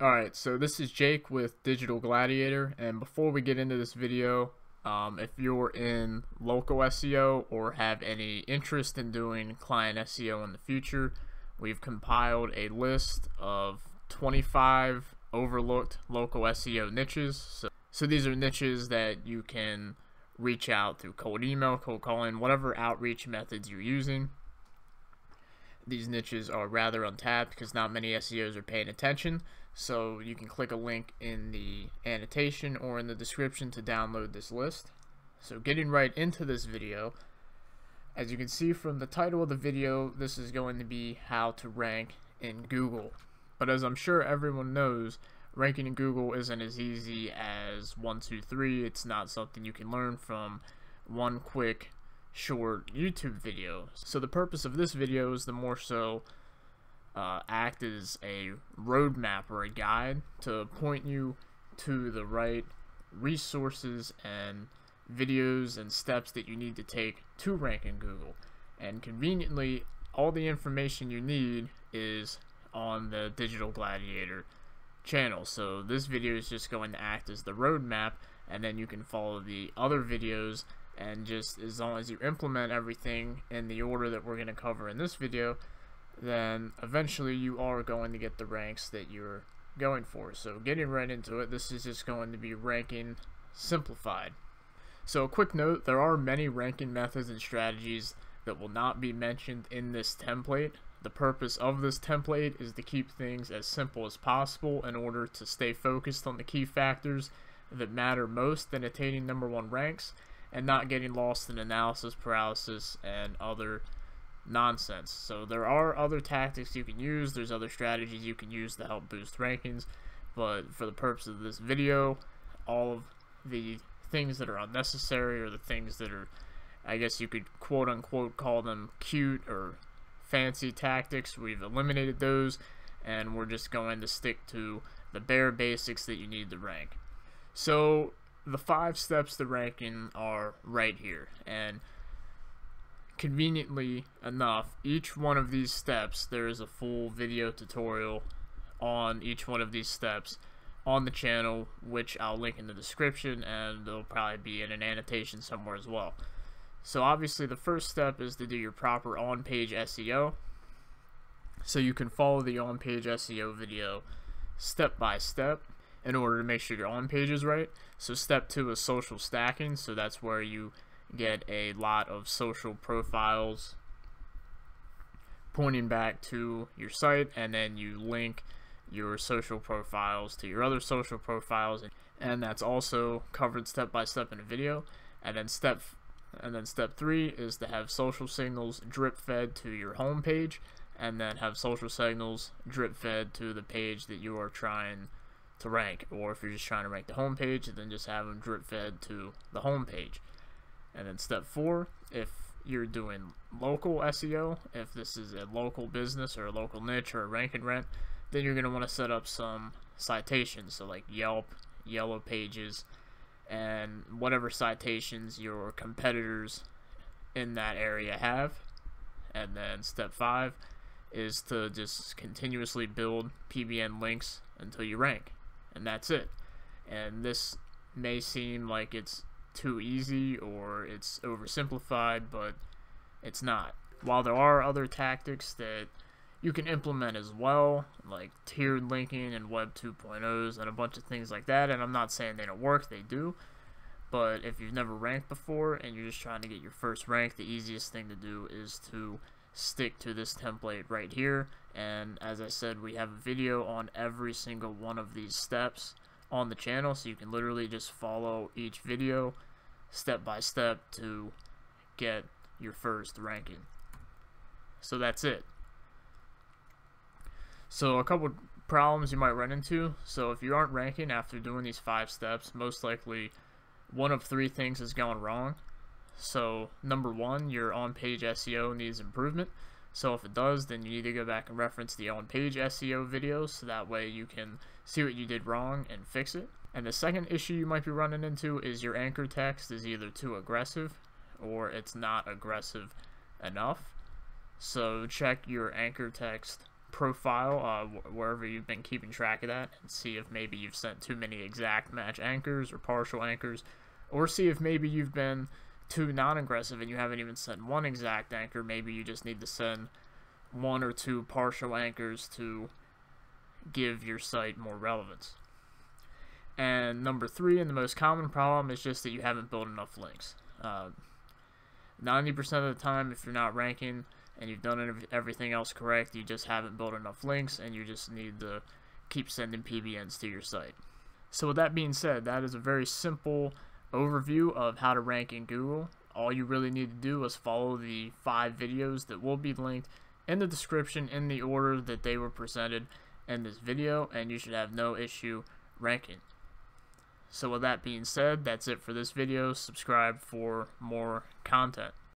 Alright, so this is Jake with Digital Gladiator, and before we get into this video, um, if you're in local SEO or have any interest in doing client SEO in the future, we've compiled a list of 25 overlooked local SEO niches. So, so these are niches that you can reach out through cold email, cold calling, whatever outreach methods you're using. These niches are rather untapped because not many SEOs are paying attention. So you can click a link in the annotation or in the description to download this list. So getting right into this video, as you can see from the title of the video, this is going to be how to rank in Google. But as I'm sure everyone knows, ranking in Google isn't as easy as 1, 2, 3. It's not something you can learn from one quick short YouTube video. So the purpose of this video is the more so uh, act as a roadmap or a guide to point you to the right resources and videos and steps that you need to take to rank in Google. And conveniently, all the information you need is on the Digital Gladiator channel. So this video is just going to act as the roadmap and then you can follow the other videos and just as long as you implement everything in the order that we're going to cover in this video, then eventually you are going to get the ranks that you're going for. So getting right into it, this is just going to be ranking simplified. So a quick note, there are many ranking methods and strategies that will not be mentioned in this template. The purpose of this template is to keep things as simple as possible in order to stay focused on the key factors that matter most in attaining number one ranks and not getting lost in analysis paralysis and other nonsense. So there are other tactics you can use, there's other strategies you can use to help boost rankings, but for the purpose of this video, all of the things that are unnecessary or the things that are, I guess you could quote unquote call them cute or fancy tactics, we've eliminated those, and we're just going to stick to the bare basics that you need to rank. So the five steps to ranking are right here, and conveniently enough, each one of these steps, there is a full video tutorial on each one of these steps on the channel, which I'll link in the description, and it'll probably be in an annotation somewhere as well. So obviously the first step is to do your proper on-page SEO. So you can follow the on-page SEO video step by step in order to make sure your on-page is right. So step two is social stacking. So that's where you get a lot of social profiles pointing back to your site and then you link your social profiles to your other social profiles and that's also covered step by step in a video and then step and then step three is to have social signals drip fed to your home page and then have social signals drip fed to the page that you are trying to rank or if you're just trying to rank the homepage, then just have them drip fed to the homepage. and then step four, if you're doing local SEO, if this is a local business or a local niche or a rank and rent, then you're going to want to set up some citations, so like Yelp, Yellow Pages, and whatever citations your competitors in that area have. And then step five is to just continuously build PBN links until you rank. And that's it. And this may seem like it's too easy or it's oversimplified, but it's not. While there are other tactics that you can implement as well, like tiered linking and Web 2.0s and a bunch of things like that, and I'm not saying they don't work, they do. But if you've never ranked before and you're just trying to get your first rank, the easiest thing to do is to stick to this template right here. And as I said, we have a video on every single one of these steps on the channel so you can literally just follow each video step by step to get your first ranking. So that's it. So a couple problems you might run into. So if you aren't ranking after doing these five steps, most likely one of three things has gone wrong. So number one, your on-page SEO needs improvement. So if it does, then you need to go back and reference the on-page SEO video so that way you can see what you did wrong and fix it. And the second issue you might be running into is your anchor text is either too aggressive or it's not aggressive enough. So check your anchor text profile uh, wherever you've been keeping track of that and see if maybe you've sent too many exact match anchors or partial anchors or see if maybe you've been too non-aggressive and you haven't even sent one exact anchor maybe you just need to send one or two partial anchors to give your site more relevance and number three and the most common problem is just that you haven't built enough links uh, 90% of the time if you're not ranking and you've done everything else correct, you just haven't built enough links and you just need to keep sending PBNs to your site. So with that being said, that is a very simple overview of how to rank in Google. All you really need to do is follow the five videos that will be linked in the description in the order that they were presented in this video and you should have no issue ranking. So with that being said, that's it for this video. Subscribe for more content.